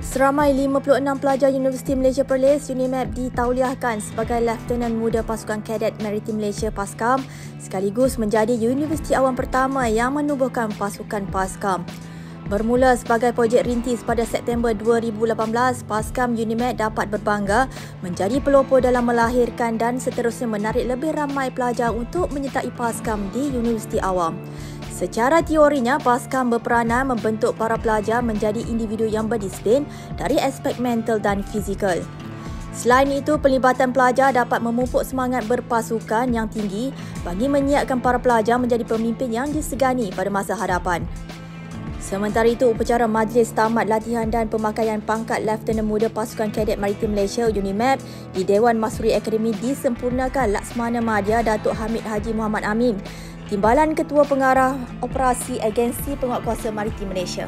Seramai 56 pelajar Universiti Malaysia Perlis UNIMAP ditauliahkan sebagai Lieutenant Muda Pasukan Kadet Maritim Malaysia PASKAM sekaligus menjadi universiti awam pertama yang menubuhkan pasukan PASKAM. Bermula sebagai projek rintis pada September 2018, PASKAM UNIMAP dapat berbangga menjadi pelopor dalam melahirkan dan seterusnya menarik lebih ramai pelajar untuk menyertai PASKAM di universiti awam. Secara teorinya, PASKAM berperanan membentuk para pelajar menjadi individu yang berdisiplin dari aspek mental dan fizikal. Selain itu, pelibatan pelajar dapat memupuk semangat berpasukan yang tinggi bagi menyiapkan para pelajar menjadi pemimpin yang disegani pada masa hadapan. Sementara itu, upacara majlis tamat latihan dan pemakaian pangkat Lieutenant Muda Pasukan Kadet Maritim Malaysia UNIMAP di Dewan Masuri Akademi disempurnakan Laksmana Madya Datuk Hamid Haji Muhammad Amin Timbalan Ketua Pengarah Operasi Agensi Penguatkuasa Maritim Malaysia.